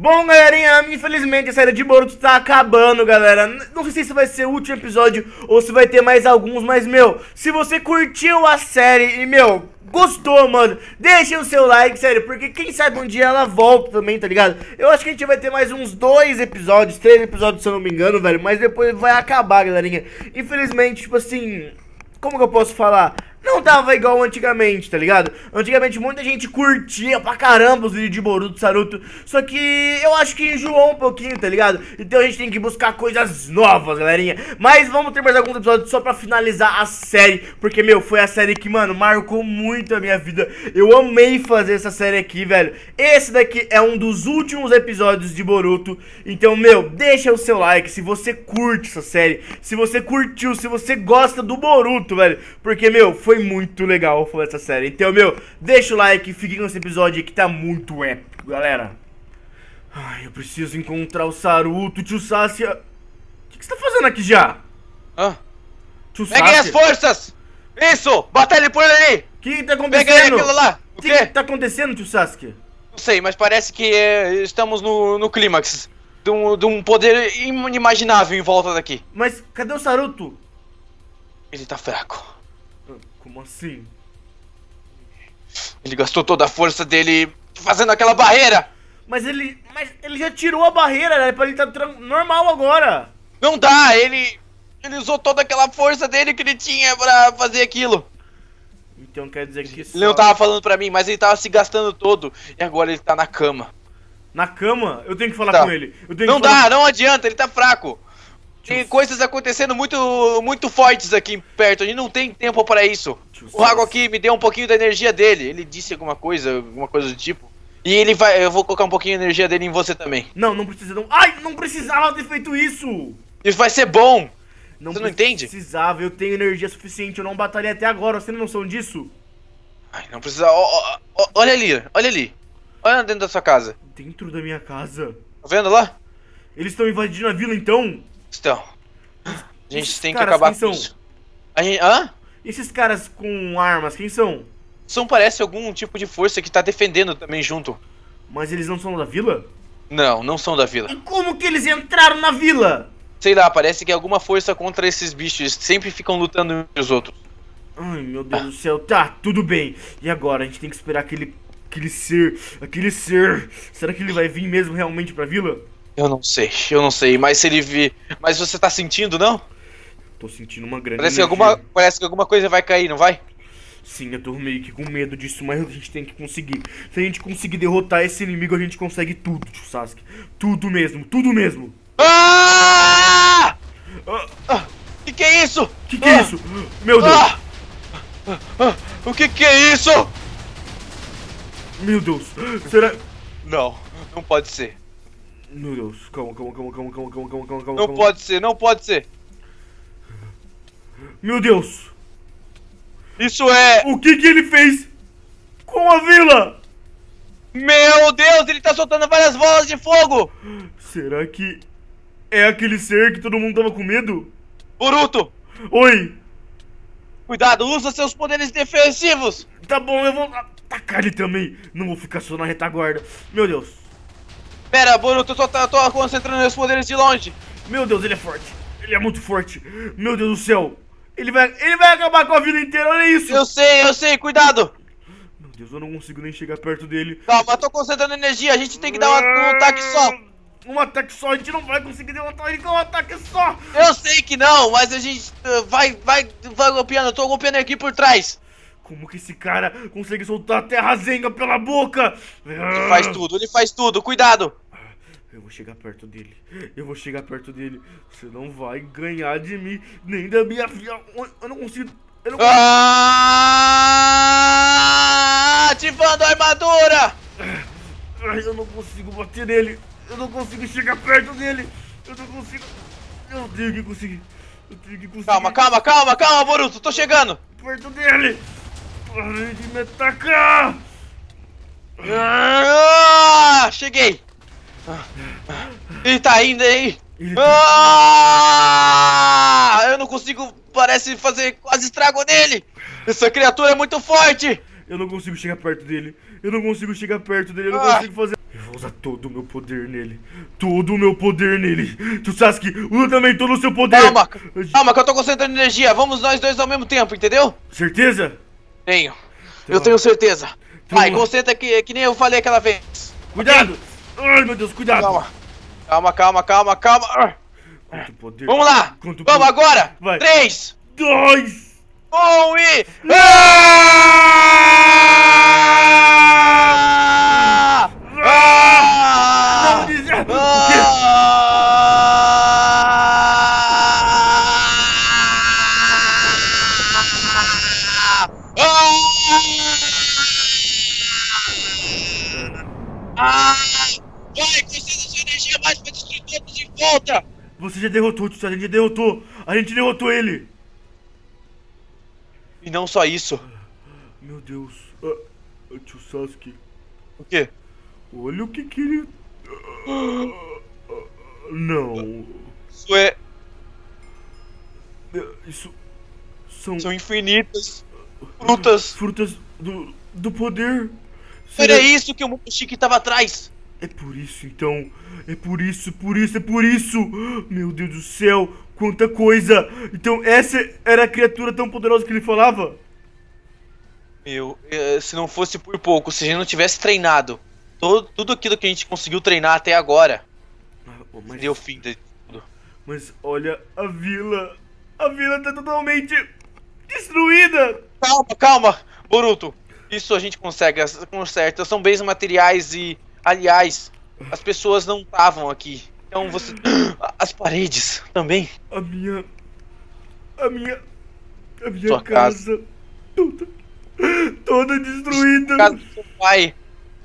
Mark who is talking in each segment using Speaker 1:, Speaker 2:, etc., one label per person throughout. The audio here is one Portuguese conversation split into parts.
Speaker 1: Bom, galerinha, infelizmente a série de Boruto tá acabando, galera. Não sei se vai ser o último episódio ou se vai ter mais alguns, mas, meu, se você curtiu a série e, meu, gostou, mano, deixa o seu like, sério, porque quem sabe um dia ela volta também, tá ligado? Eu acho que a gente vai ter mais uns dois episódios, três episódios, se eu não me engano, velho, mas depois vai acabar, galerinha. Infelizmente, tipo assim, como que eu posso falar? Não tava igual antigamente, tá ligado? Antigamente muita gente curtia pra caramba os vídeos de Boruto, Saruto, só que eu acho que enjoou um pouquinho, tá ligado? Então a gente tem que buscar coisas novas, galerinha. Mas vamos ter mais alguns episódios só pra finalizar a série, porque, meu, foi a série que, mano, marcou muito a minha vida. Eu amei fazer essa série aqui, velho. Esse daqui é um dos últimos episódios de Boruto, então, meu, deixa o seu like se você curte essa série, se você curtiu, se você gosta do Boruto, velho, porque, meu, foi foi muito legal falar essa série. Então, meu, deixa o like, fique com esse episódio que tá muito épico, galera. Ai, eu preciso encontrar o Saruto, tio Sácia. O que, que você tá fazendo aqui já?
Speaker 2: Hã? Tio Peguei as forças! Isso! Batalha por ele!
Speaker 1: O que, que tá acontecendo? Peguei
Speaker 2: aquilo lá!
Speaker 1: O que, que tá acontecendo, tio Sasuke?
Speaker 2: Não sei, mas parece que é, estamos no, no clímax de um, de um poder inimaginável em volta daqui.
Speaker 1: Mas cadê o Saruto?
Speaker 2: Ele tá fraco.
Speaker 1: Como assim?
Speaker 2: Ele gastou toda a força dele fazendo aquela barreira!
Speaker 1: Mas ele. Mas ele já tirou a barreira, né? Pra ele tá normal agora!
Speaker 2: Não dá, ele. Ele usou toda aquela força dele que ele tinha pra fazer aquilo.
Speaker 1: Então quer dizer que.
Speaker 2: Ele não tava falando pra mim, mas ele tava se gastando todo. E agora ele tá na cama.
Speaker 1: Na cama? Eu tenho que falar tá. com ele.
Speaker 2: não
Speaker 1: dá,
Speaker 2: falar... não adianta, ele tá fraco. Tem coisas acontecendo muito, muito fortes aqui perto. A gente não tem tempo para isso. O Rago aqui me deu um pouquinho da energia dele. Ele disse alguma coisa, alguma coisa do tipo. E ele vai. Eu vou colocar um pouquinho de energia dele em você também.
Speaker 1: Não, não precisa não. Ai, não precisava ter feito isso!
Speaker 2: Isso vai ser bom! Não você não entende?
Speaker 1: Precisava, eu tenho energia suficiente, eu não batalhei até agora, você não noção disso?
Speaker 2: Ai, não precisa. olha ali, olha ali. Olha dentro da sua casa.
Speaker 1: Dentro da minha casa?
Speaker 2: Tá vendo lá?
Speaker 1: Eles estão invadindo a vila então?
Speaker 2: Então, a gente Esses tem que acabar com isso. A gente, hã?
Speaker 1: Esses caras com armas, quem são?
Speaker 2: São, parece, algum tipo de força que tá defendendo também junto.
Speaker 1: Mas eles não são da vila?
Speaker 2: Não, não são da vila.
Speaker 1: E como que eles entraram na vila?
Speaker 2: Sei lá, parece que é alguma força contra esses bichos. Eles sempre ficam lutando entre os outros.
Speaker 1: Ai, meu Deus ah. do céu. Tá, tudo bem. E agora? A gente tem que esperar aquele... Aquele ser... Aquele ser... Será que ele vai vir mesmo realmente pra vila?
Speaker 2: Eu não sei, eu não sei, mas se ele vir. Mas você tá sentindo, não?
Speaker 1: Tô sentindo uma grande.
Speaker 2: Parece que, alguma, parece que alguma coisa vai cair, não vai?
Speaker 1: Sim, eu tô meio que com medo disso, mas a gente tem que conseguir. Se a gente conseguir derrotar esse inimigo, a gente consegue tudo, tio Sasuke. Tudo mesmo, tudo mesmo.
Speaker 2: Ah! ah! ah! Que que é isso?
Speaker 1: Que que é isso? Meu Deus! Ah!
Speaker 2: Ah! O que que é isso?
Speaker 1: Meu Deus, será...
Speaker 2: Não, não pode ser.
Speaker 1: Meu Deus, calma, calma, calma, calma, calma, calma, calma, calma, calma.
Speaker 2: Não pode ser, não pode ser.
Speaker 1: Meu Deus!
Speaker 2: Isso é.
Speaker 1: O que que ele fez com a vila?
Speaker 2: Meu Deus, ele tá soltando várias bolas de fogo!
Speaker 1: Será que é aquele ser que todo mundo tava com medo?
Speaker 2: Boruto!
Speaker 1: Oi!
Speaker 2: Cuidado, usa seus poderes defensivos!
Speaker 1: Tá bom, eu vou atacar ele também. Não vou ficar só na retaguarda. Meu Deus.
Speaker 2: Pera, Boruto, eu tô, tô, tô concentrando meus poderes de longe.
Speaker 1: Meu Deus, ele é forte. Ele é muito forte. Meu Deus do céu. Ele vai, ele vai acabar com a vida inteira, olha isso.
Speaker 2: Eu sei, eu sei, cuidado.
Speaker 1: Meu Deus, eu não consigo nem chegar perto dele.
Speaker 2: Calma, eu tô concentrando energia, a gente tem que dar um ataque só.
Speaker 1: Um ataque só, a gente não vai conseguir derrotar ele com um ataque só.
Speaker 2: Eu sei que não, mas a gente uh, vai, vai, vai golpeando, eu tô golpeando aqui por trás.
Speaker 1: Como que esse cara consegue soltar a terra zenga pela boca?
Speaker 2: Ele faz tudo, ele faz tudo, cuidado!
Speaker 1: Eu vou chegar perto dele. Eu vou chegar perto dele. Você não vai ganhar de mim, nem da minha filha. Eu não consigo. Eu não consigo.
Speaker 2: Ah! Ativando a armadura!
Speaker 1: Ai, eu não consigo bater nele. Eu não consigo chegar perto dele. Eu não consigo. Eu tenho que conseguir. Eu tenho que conseguir.
Speaker 2: Calma, calma, calma, calma, Boruto. Tô chegando.
Speaker 1: Perto dele. Pare de me atacar.
Speaker 2: Ah, cheguei. Ele tá indo aí! Ah! Eu não consigo, parece fazer quase estrago nele! Essa criatura é muito forte!
Speaker 1: Eu não consigo chegar perto dele. Eu não consigo chegar perto dele. Eu não ah. consigo fazer. Eu vou usar todo o meu poder nele. Todo o meu poder nele. Tu Sasuke, usa também todo o seu poder.
Speaker 2: Calma, calma, que eu tô concentrando energia. Vamos nós dois ao mesmo tempo, entendeu?
Speaker 1: Certeza?
Speaker 2: Tenho. eu tenho certeza.
Speaker 1: Então
Speaker 2: Vai,
Speaker 1: vai.
Speaker 2: concentra que, que nem eu falei aquela vez.
Speaker 1: Cuidado! Ai, meu Deus, cuidado!
Speaker 2: Calma. Calma, calma, calma, calma. Vamos lá!
Speaker 1: Quanto
Speaker 2: Vamos
Speaker 1: poder.
Speaker 2: agora!
Speaker 1: Vai.
Speaker 2: 3,
Speaker 1: Dois!
Speaker 2: 1 e. Ah! Ah!
Speaker 1: Não diz- O quê?
Speaker 2: Ah! Vai, concentra sua energia mais pra destruir todos em volta!
Speaker 1: Você já derrotou, a gente derrotou! A gente derrotou ele!
Speaker 2: E não só isso.
Speaker 1: Meu Deus. Ah, tio Sasuke,
Speaker 2: O quê?
Speaker 1: olha o que que ele... Não.
Speaker 2: Isso é.
Speaker 1: Isso... São
Speaker 2: São infinitas frutas.
Speaker 1: frutas do, do poder.
Speaker 2: Era
Speaker 1: Será-
Speaker 2: isso que o Momoshiki tava atrás.
Speaker 1: É por isso então. É por isso, por isso, é por isso. Meu Deus do céu, quanta coisa. Então essa era a criatura tão poderosa que ele falava?
Speaker 2: Meu, eh, se não fosse por pouco, se a gente não tivesse treinado todo, tudo aquilo que a gente conseguiu treinar até agora,
Speaker 1: Ah, mas,
Speaker 2: o fim de tudo.
Speaker 1: mas olha a vila. A vila tá totalmente destruída.
Speaker 2: Calma, calma, Boruto. Isso a gente consegue, conserta. São bens materiais e, aliás, as pessoas não estavam aqui. Então você. As paredes também.
Speaker 1: A minha. A minha. A minha
Speaker 2: Sua
Speaker 1: casa. Toda. Toda destruída.
Speaker 2: A casa do seu pai.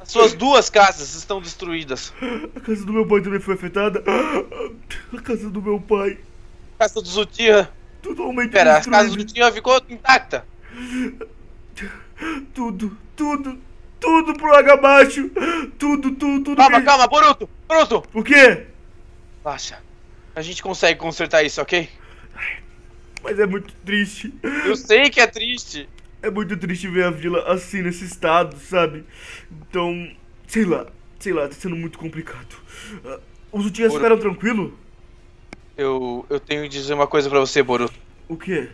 Speaker 2: As suas duas casas estão destruídas.
Speaker 1: A casa do meu pai também foi afetada. A casa do meu pai.
Speaker 2: A casa do Zutia.
Speaker 1: Totalmente
Speaker 2: Pera, a
Speaker 1: destruída.
Speaker 2: casa do Zutia ficou intacta.
Speaker 1: Tudo, tudo, tudo pro água abaixo. Tudo, tudo, tudo.
Speaker 2: Calma,
Speaker 1: que-
Speaker 2: calma, Boruto! Boruto!
Speaker 1: O quê?
Speaker 2: Relaxa. A gente consegue consertar isso, ok?
Speaker 1: Mas é muito triste.
Speaker 2: Eu sei que é triste.
Speaker 1: É muito triste ver a vila assim, nesse estado, sabe? Então, sei lá, sei lá, tá sendo muito complicado. Ah, Os dias ficaram tranquilo?
Speaker 2: Eu, eu tenho que dizer uma coisa pra você, Boruto.
Speaker 1: O quê?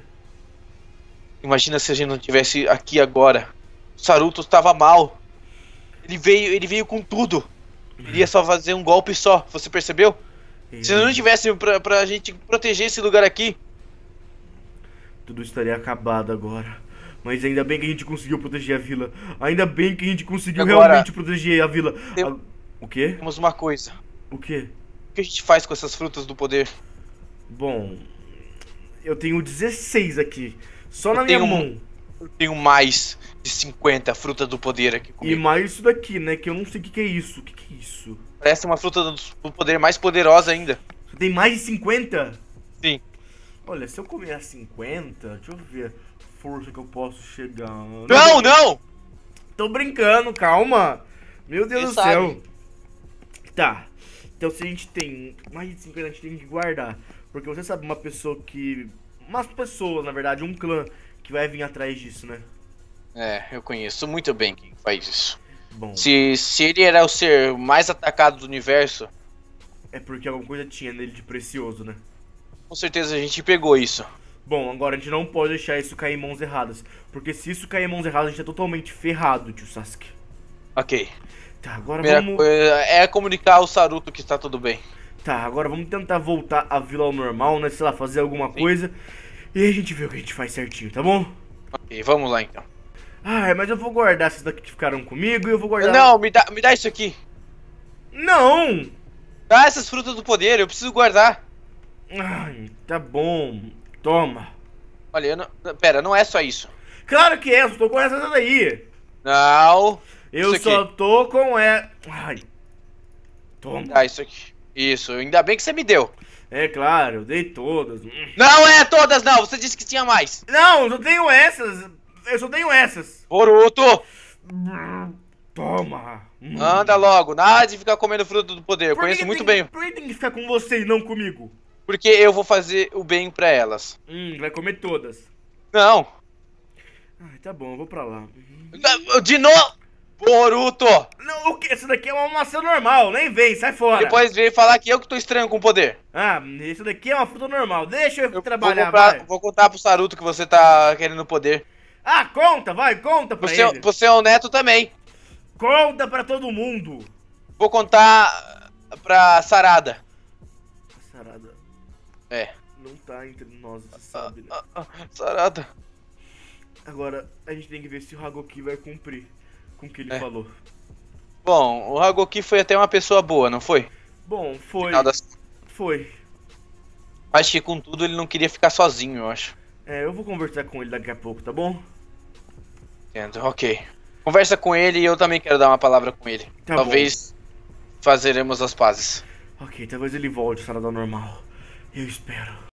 Speaker 2: Imagina se a gente não tivesse aqui agora. Saruto estava mal. Ele veio, ele veio com tudo. Ele ia só fazer um golpe só, você percebeu? Se não tivesse pra, pra gente proteger esse lugar aqui,
Speaker 1: Tudo estaria acabado agora. Mas ainda bem que a gente conseguiu proteger a vila. Ainda bem que a gente conseguiu
Speaker 2: Agora-
Speaker 1: realmente proteger a vila.
Speaker 2: Eu-
Speaker 1: Ah, O quê?
Speaker 2: temos uma coisa.
Speaker 1: O quê?
Speaker 2: O que a gente faz com essas frutas do poder?
Speaker 1: Bom, eu tenho 16 aqui. Só
Speaker 2: Eu
Speaker 1: na minha
Speaker 2: um-
Speaker 1: mão.
Speaker 2: Eu tenho mais de 50 frutas do poder aqui
Speaker 1: E
Speaker 2: comigo.
Speaker 1: mais isso daqui, né? Que eu não sei o que, que é isso. O que, que é isso?
Speaker 2: Parece uma fruta do poder mais poderosa ainda.
Speaker 1: Você tem mais de 50?
Speaker 2: Sim.
Speaker 1: Olha, se eu comer a 50, deixa eu ver a força que eu posso chegar.
Speaker 2: Não, não!
Speaker 1: Tô brincando, calma. Meu Deus
Speaker 2: Quem
Speaker 1: do
Speaker 2: sabe?
Speaker 1: céu. Tá. Então se a gente tem mais de 50, a gente tem que guardar. Porque você sabe uma pessoa que. Umas pessoas, na verdade, um clã que vai vir atrás disso, né?
Speaker 2: É, eu conheço muito bem quem faz isso.
Speaker 1: Bom,
Speaker 2: Se, se ele era o ser mais atacado do universo,
Speaker 1: é porque alguma coisa tinha nele de precioso, né?
Speaker 2: com certeza a gente pegou isso.
Speaker 1: Bom, agora a gente não pode deixar isso cair em mãos erradas. Porque se isso cair em mãos erradas, a gente é totalmente ferrado, tio Sasuke.
Speaker 2: Ok.
Speaker 1: Tá, agora
Speaker 2: Primeira
Speaker 1: vamos.
Speaker 2: é comunicar ao Saruto que está tudo bem.
Speaker 1: Tá, agora vamos tentar voltar a vila ao normal, né? Sei lá, fazer alguma coisa. E aí a gente vê o que a gente faz certinho, tá bom?
Speaker 2: Ok, vamos lá então.
Speaker 1: Ai, mas eu vou guardar esses daqui que ficaram comigo e eu vou guardar.
Speaker 2: Não, me dá, me dá isso aqui.
Speaker 1: Não!
Speaker 2: Dá essas frutas do poder, eu preciso guardar.
Speaker 1: Ai, tá bom. Toma.
Speaker 2: Olha, eu não, pera, não é só isso.
Speaker 1: Claro que é, eu tô com essa daí.
Speaker 2: Não.
Speaker 1: Eu só tô com é. Ai. Toma.
Speaker 2: Dá isso aqui. Isso, ainda bem que você me deu.
Speaker 1: É claro, eu dei todas.
Speaker 2: Não é todas, não. Você disse que tinha mais.
Speaker 1: Não, eu só tenho essas. Eu só tenho essas.
Speaker 2: Boruto,
Speaker 1: Toma.
Speaker 2: Anda logo. Nada de ficar comendo fruta do poder. Eu
Speaker 1: Por
Speaker 2: conheço muito
Speaker 1: tem-
Speaker 2: bem.
Speaker 1: Por que tem que ficar com você e não comigo?
Speaker 2: Porque eu vou fazer o bem pra elas.
Speaker 1: Hum, vai comer todas.
Speaker 2: Não.
Speaker 1: Ai, tá bom, eu vou pra lá.
Speaker 2: De novo. Boruto!
Speaker 1: Não, o que? Isso daqui é uma maçã normal, nem vem, sai fora.
Speaker 2: Depois veio falar que eu que tô estranho com o poder.
Speaker 1: Ah, isso daqui é uma fruta normal, deixa eu,
Speaker 2: Eu
Speaker 1: trabalhar,
Speaker 2: vou, comprar- vou contar pro Saruto que você tá querendo poder.
Speaker 1: Ah, conta, vai, conta pra
Speaker 2: Pro seu,
Speaker 1: ele.
Speaker 2: pro seu neto também.
Speaker 1: Conta pra todo mundo.
Speaker 2: Vou contar pra Sarada.
Speaker 1: Sarada,
Speaker 2: É.
Speaker 1: não tá entre nós, você sabe, né?
Speaker 2: Ah, ah, Sarada.
Speaker 1: Agora, a gente tem que ver se o Hagoki vai cumprir com o que ele
Speaker 2: É.
Speaker 1: falou.
Speaker 2: Bom, o Hagoki foi até uma pessoa boa, não foi?
Speaker 1: Bom, foi,
Speaker 2: das-
Speaker 1: foi.
Speaker 2: Acho que com tudo ele não queria ficar sozinho, eu acho.
Speaker 1: É, eu vou conversar com ele daqui a pouco, tá bom?
Speaker 2: Entendo, ok. Conversa com ele e eu também quero dar uma palavra com ele.
Speaker 1: Tá
Speaker 2: Talvez fazeremos as pazes.
Speaker 1: Ok, talvez ele volte, Sarada normal. Eu espero.